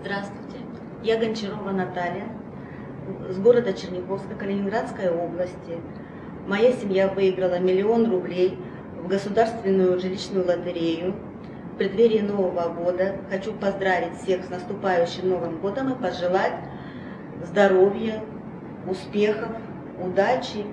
Здравствуйте. Я Гончарова Наталья, с города Черниговска, Калининградской области. Моя семья выиграла миллион рублей в государственную жилищную лотерею. В преддверии Нового года хочу поздравить всех с наступающим Новым годом и пожелать здоровья, успехов, удачи